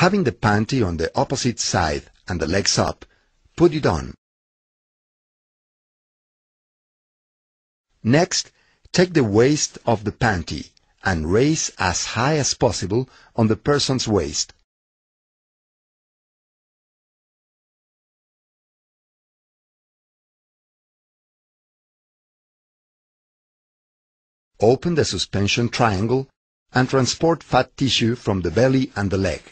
Having the panty on the opposite side and the legs up, put it on. Next, take the waist of the panty and raise as high as possible on the person's waist. Open the suspension triangle and transport fat tissue from the belly and the leg.